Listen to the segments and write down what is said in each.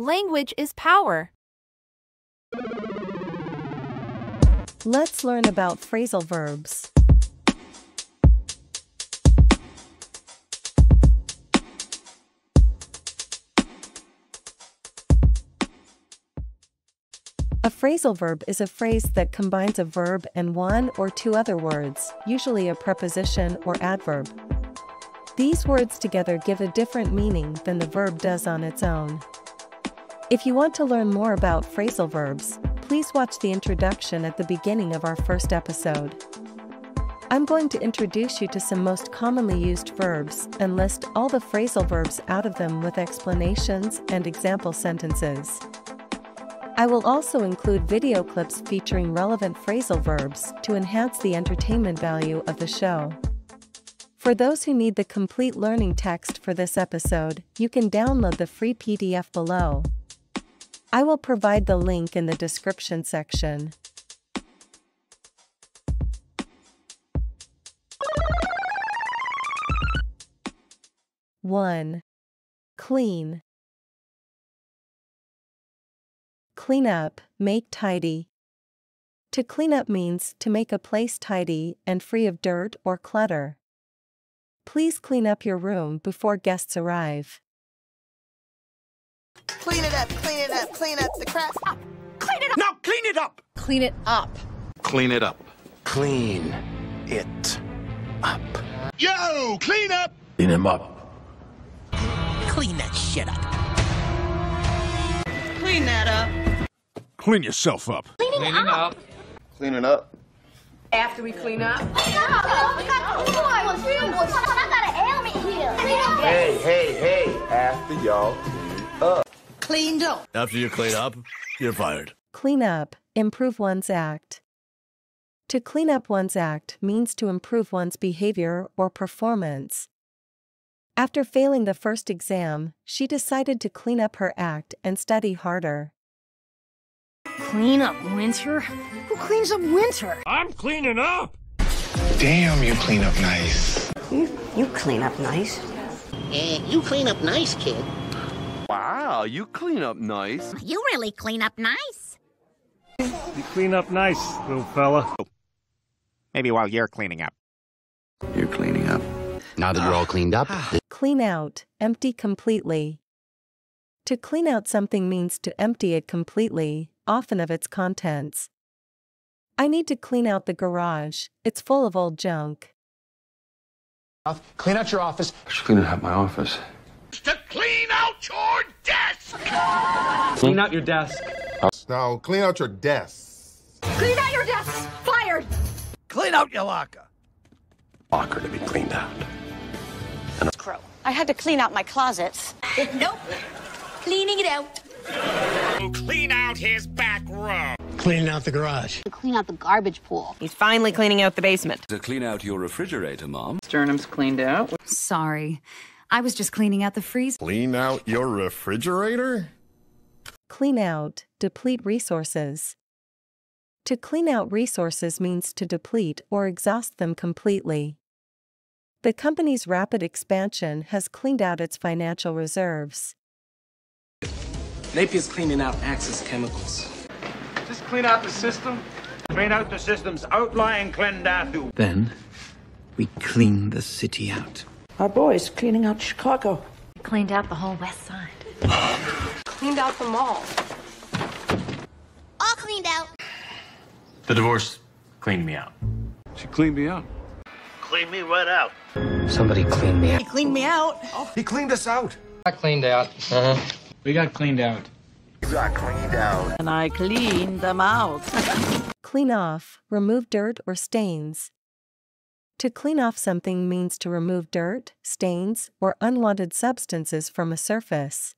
Language is power. Let's learn about phrasal verbs. A phrasal verb is a phrase that combines a verb and one or two other words, usually a preposition or adverb. These words together give a different meaning than the verb does on its own. If you want to learn more about phrasal verbs, please watch the introduction at the beginning of our first episode. I'm going to introduce you to some most commonly used verbs and list all the phrasal verbs out of them with explanations and example sentences. I will also include video clips featuring relevant phrasal verbs to enhance the entertainment value of the show. For those who need the complete learning text for this episode, you can download the free PDF below. I will provide the link in the description section. One. Clean. Clean up, make tidy. To clean up means to make a place tidy and free of dirt or clutter. Please clean up your room before guests arrive. Clean it up, clean it up, clean up the crap. Clean it up! Now clean it up! Clean it up. Clean it up. Clean it up. Yo, clean up! Clean him up. Clean that shit up. Clean that up. Clean yourself up. Cleaning up. Cleaning up. After we clean up. Hey, hey, hey. After y'all clean up. Cleaned up. After you clean up, you're fired. Clean up, improve one's act. To clean up one's act means to improve one's behavior or performance. After failing the first exam, she decided to clean up her act and study harder. Clean up winter? Who cleans up winter? I'm cleaning up! Damn, you clean up nice. You, you clean up nice. Eh, you clean up nice, kid. Wow, you clean up nice. You really clean up nice. You clean up nice, little fella. Maybe while you're cleaning up. You're cleaning up. Now that you're all cleaned up. Ah. Clean out, empty completely. To clean out something means to empty it completely, often of its contents. I need to clean out the garage, it's full of old junk. Clean out your office. I should clean out my office. To clean out your desk! Clean out your desk. Now, clean out your desk. Clean out your desk! Fired! Clean out your locker. Locker to be cleaned out. Crow. I had to clean out my closets. nope. Cleaning it out. Clean out his back room. Cleaning out the garage. Clean out the garbage pool. He's finally cleaning out the basement. To clean out your refrigerator, Mom. Sternum's cleaned out. Sorry. I was just cleaning out the freezer. Clean out your refrigerator? Clean out, deplete resources. To clean out resources means to deplete or exhaust them completely. The company's rapid expansion has cleaned out its financial reserves. Napier's cleaning out Axis chemicals. Just clean out the system. Clean out the system's outlying Klendathu. Then, we clean the city out. Our boys cleaning out Chicago. Cleaned out the whole west side. Cleaned out the mall. All cleaned out. The divorce cleaned me out. She cleaned me out. Clean me right out. Somebody clean me out. He cleaned me out. Oh, he cleaned us out. I cleaned out. Uh-huh. We got cleaned out. You got cleaned out. And I cleaned them out. Clean off, remove dirt or stains. To clean off something means to remove dirt, stains, or unwanted substances from a surface.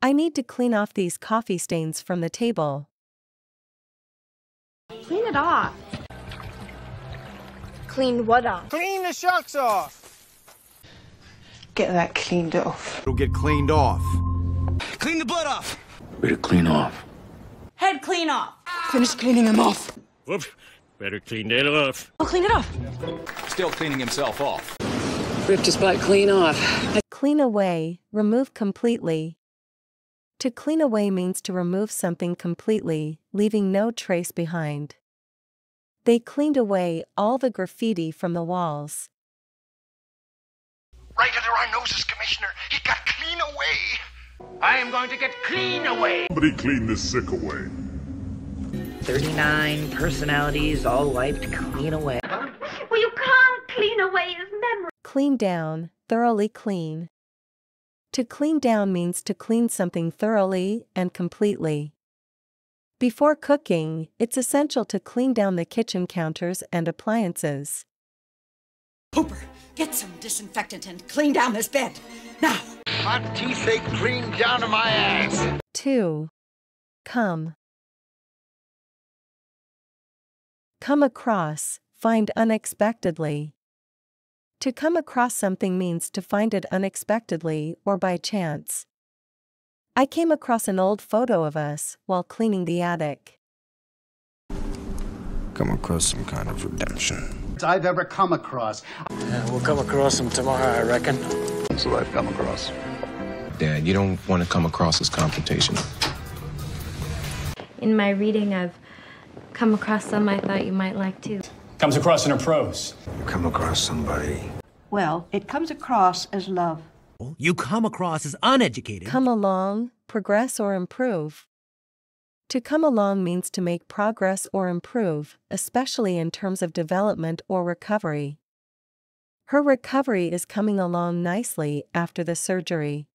I need to clean off these coffee stains from the table. Clean it off. Clean what off? Clean the shucks off. Get that cleaned off. It'll get cleaned off. Clean the butt off. Way to clean off. Head clean off. Finish cleaning him off. Whoops. Better clean that off. I'll clean it off. Still cleaning himself off. Ripped his butt clean off. Clean away, remove completely. To clean away means to remove something completely, leaving no trace behind. They cleaned away all the graffiti from the walls. Right under our noses, Commissioner. He got clean away. I am going to get clean away. Somebody clean this sick away. 39 personalities all wiped clean away. Well, you can't clean away his memory. Clean down, thoroughly clean. To clean down means to clean something thoroughly and completely. Before cooking, it's essential to clean down the kitchen counters and appliances. Hooper, get some disinfectant and clean down this bed. Now. Hot teeth ache clean down to my ass. 2. Come. Come across, find unexpectedly. To come across something means to find it unexpectedly or by chance. I came across an old photo of us while cleaning the attic. Come across some kind of redemption. I've ever come across. Yeah, we'll come across him tomorrow, I reckon. That's what I've come across. Dad, you don't want to come across as confrontational. In my reading, I've come across some I thought you might like too. Comes across in her prose. You come across somebody. Well, it comes across as love. You come across as uneducated. Come along, progress or improve. To come along means to make progress or improve, especially in terms of development or recovery. Her recovery is coming along nicely after the surgery.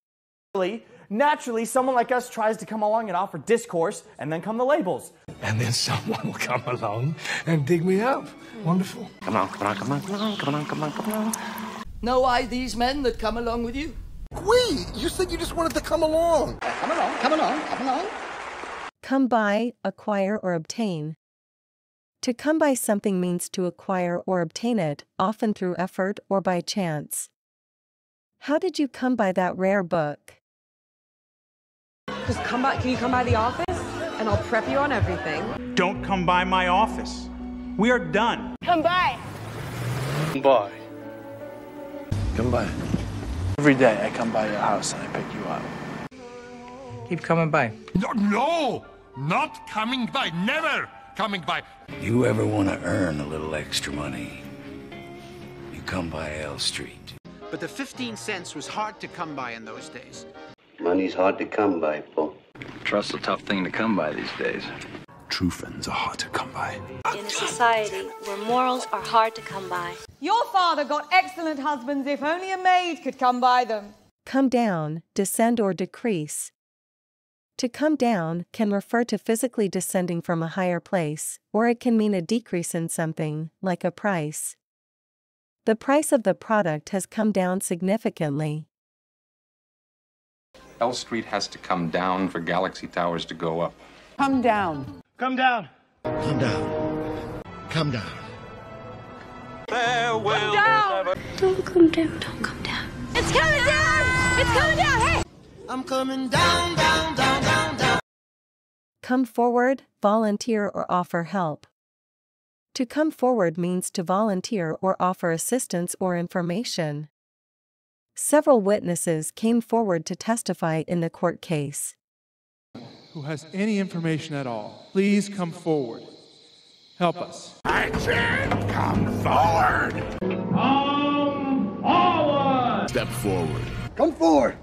Naturally, someone like us tries to come along and offer discourse, and then come the labels. And then someone will come along and dig me up. Wonderful. Come on, come on, come on, come on, come on, come on, come on. Know I these men that come along with you? We, you said you just wanted to come along. Come along, come along, come along. Come by, acquire or obtain. To come by something means to acquire or obtain it, often through effort or by chance. How did you come by that rare book? Just come by. Can you come by the office? And I'll prep you on everything. Don't come by my office. We are done. Come by. Come by. Come by. Every day I come by your house and I pick you up. Keep coming by. No, no, not coming by. Never coming by. You ever want to earn a little extra money? You come by L Street. But the 15 cents was hard to come by in those days. Money's hard to come by, Paul. Trust's a tough thing to come by these days. True friends are hard to come by. In a society where morals are hard to come by. Your father got excellent husbands if only a maid could come by them. Come down, descend or decrease. To come down can refer to physically descending from a higher place, or it can mean a decrease in something, like a price. The price of the product has come down significantly. L Street has to come down for Galaxy Towers to go up. Come down. Come down. Come down. Come down. Come down. Don't come down. Don't come down. It's coming down. It's coming down. Hey. I'm coming down, down, down, down, down. Come forward, volunteer or offer help. To come forward means to volunteer or offer assistance or information. Several witnesses came forward to testify in the court case. Who has any information at all, please come forward. Help us. I said, come forward. Come forward. Step forward. Come forward.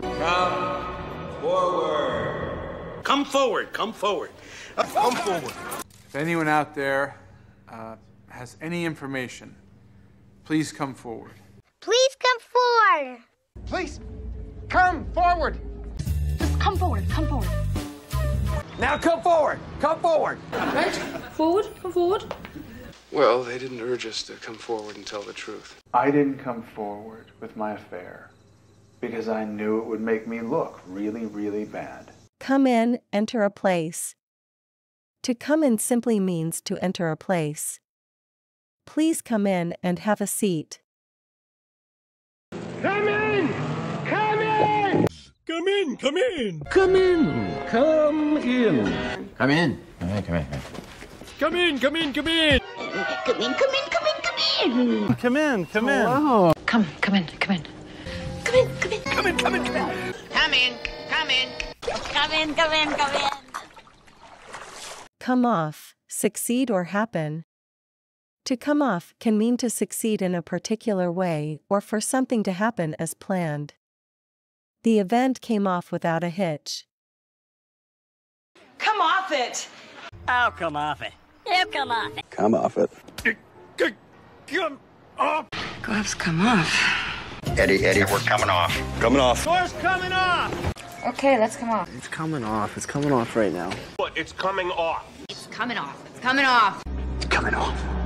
Come forward. Come forward, come forward. Come forward. If anyone out there uh, has any information, please come forward. Please come forward. Please, come forward. Just come forward, come forward. Now come forward. Come forward. Right? Forward, come forward. Well, they didn't urge us to come forward and tell the truth. I didn't come forward with my affair because I knew it would make me look really, really bad. Come in, enter a place. To come in simply means to enter a place. Please come in and have a seat. Come in! Come in! Come in, come in. Come in! Come in! Come in. Come in, come in. Come in, come in, come in. Come in, come in, come in, come in. Come in, come in. Wow. Come, come in, come in. Come in, come in. Come in, come in, come in. Come in, come in. Come in, come in, come in. Come off, succeed or happen. To come off can mean to succeed in a particular way or for something to happen as planned. The event came off without a hitch. Come off it! I'll come off it. You come off it. Come off it. Come off. Gloves come off. Eddie, Eddie, we're coming off. Coming off. Door's coming off. Okay, let's come off. It's coming off. It's coming off right now. What? It's coming off. It's coming off. It's coming off. It's coming off.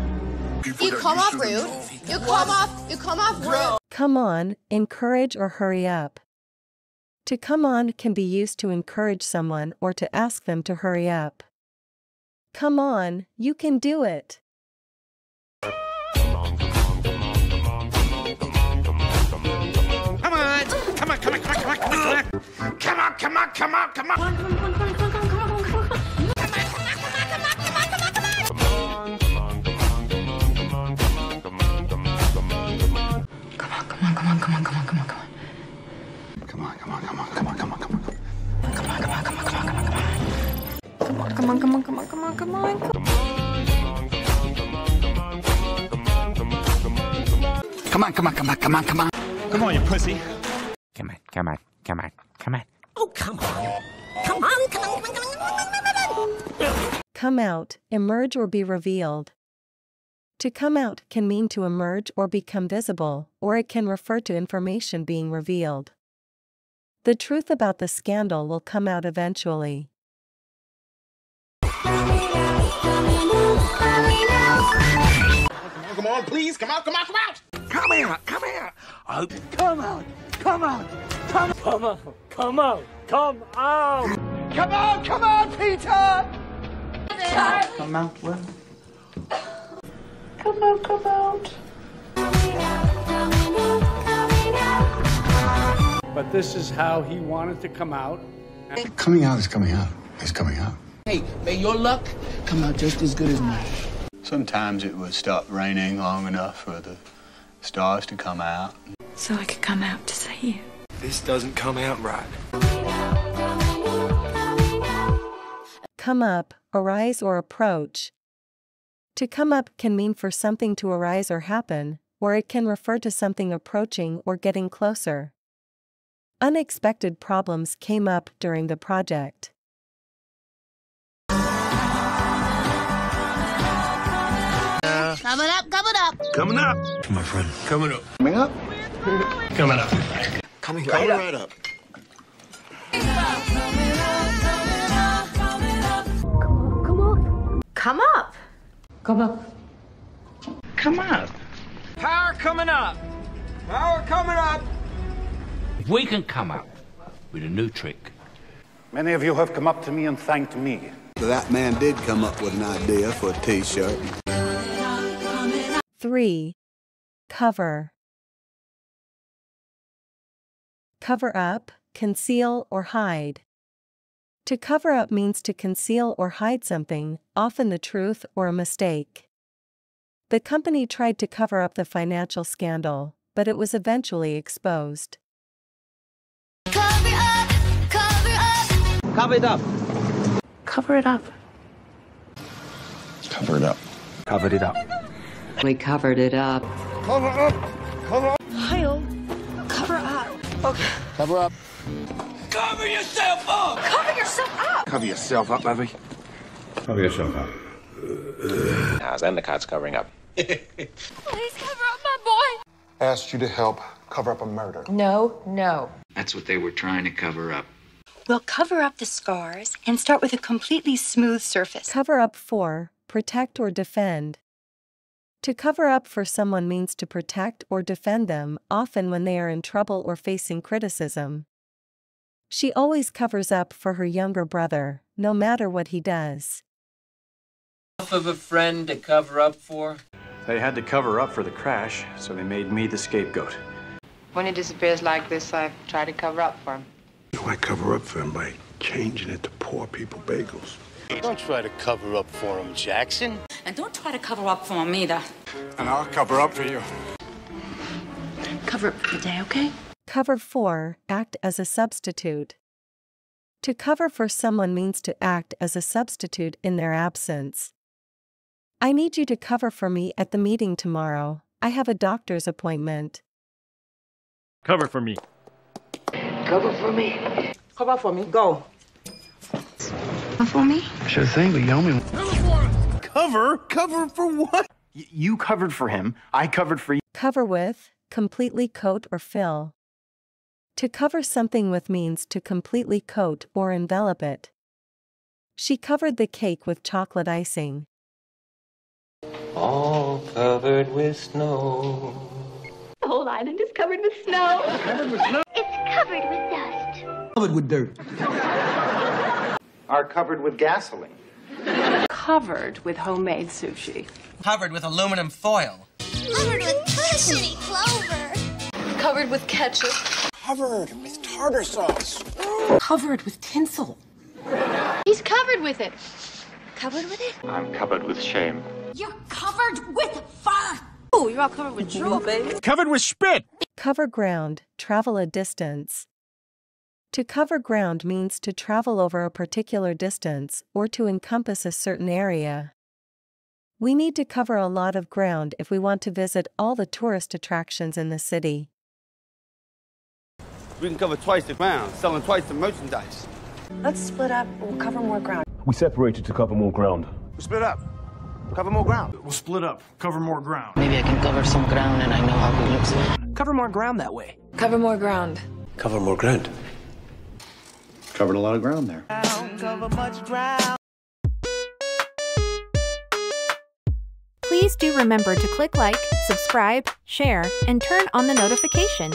You come off rude. You come off. You come off rude. Come on, encourage or hurry up. To come on can be used to encourage someone or to ask them to hurry up. Come on, you can do it. Come on! Come on, come on, come on, come on, come on, come on! Come on, come on, come on, come on! Come come on, come on, come on, come on, come on, come on. Come on, come on, come on, come on, come on, come on. Come on, come on, come on, come on, come on, come on. Come on, come on, come on, come on, come on, come on. Come on, come on, come on, come on, come on. You pussy. Come on, come on, come on, come on. Oh. Come on, come on, come on, come on, come on, come on, come on. Come out, emerge or be revealed. To come out can mean to emerge or become visible, or it can refer to information being revealed. The truth about the scandal will come out eventually. Come on, please, come out, come out, come out! Come here. Come here. Oh, come out. Come out. Come, out! come out. Come out. Come out. Come out. Come out, Peter. Come out when? Come out, come out. But this is how he wanted to come out. Coming out is coming out. It's coming out. Hey, may your luck come out just as good as mine. Sometimes it would stop raining long enough for the stars to come out. So I could come out to see you. This doesn't come out right. Come up, arise or approach. To come up can mean for something to arise or happen, or it can refer to something approaching or getting closer. Unexpected problems came up during the project. Coming up, coming up. Coming up. My friend. Coming up. Coming up? Coming up. Coming right, right up. Come up. Come up. Come up. Come up. Power coming up. Power coming up. We can come up with a new trick. Many of you have come up to me and thanked me. That man did come up with an idea for a t-shirt. 3. Cover. Cover up, conceal or hide. To cover up means to conceal or hide something, often the truth or a mistake. The company tried to cover up the financial scandal, but it was eventually exposed. Cover up, cover up. Cover it up. Cover it up. Cover it up. Covered it up. We covered it up. Cover up. Cover up. Heil. Cover up. Cover up. Cover yourself up! Cover yourself up. Cover yourself up, Evie. Cover yourself up. How's Endicott's covering up? Please cover up my boy. Asked you to help cover up a murder. No, no. That's what they were trying to cover up. We'll cover up the scars and start with a completely smooth surface. Cover up for, protect or defend. To cover up for someone means to protect or defend them, often when they are in trouble or facing criticism. She always covers up for her younger brother, no matter what he does. Enough of a friend to cover up for? They had to cover up for the crash, so they made me the scapegoat. When he disappears like this, I try to cover up for him. I cover up for him by changing it to poor people bagels. Don't try to cover up for him, Jackson. And don't try to cover up for him either. And I'll cover up for you. Cover up for the day, okay? Cover for, act as a substitute. To cover for someone means to act as a substitute in their absence. I need you to cover for me at the meeting tomorrow. I have a doctor's appointment. Cover for me. Cover for me. Cover for me. Go. Cover For me? Sure thing, but you owe me. Cover? Cover for what? Y- you covered for him. I covered for you. Cover with, completely coat or fill. To cover something with means to completely coat or envelop it. She covered the cake with chocolate icing. All covered with snow. The whole island is covered with snow. Covered with snow? It's covered with dust. Covered with dirt. Are covered with gasoline. Covered with homemade sushi. Covered with aluminum foil. Covered with cushiony clover. Covered with ketchup. Covered with tartar sauce. Covered with tinsel. He's covered with it. Covered with it? I'm covered with shame. You're covered with fur. Oh, you're all covered with drool, baby. Covered with spit. Cover ground, travel a distance. To cover ground means to travel over a particular distance or to encompass a certain area. We need to cover a lot of ground if we want to visit all the tourist attractions in the city. We can cover twice the ground, selling twice the merchandise. Let's split up. We'll cover more ground. We separated to cover more ground. We split up. Cover more ground. We'll split up. Cover more ground. Maybe I can cover some ground and I know how it looks. Cover more ground that way. Cover more ground. Cover more ground. Covered a lot of ground there. Please do remember to click like, subscribe, share, and turn on the notification.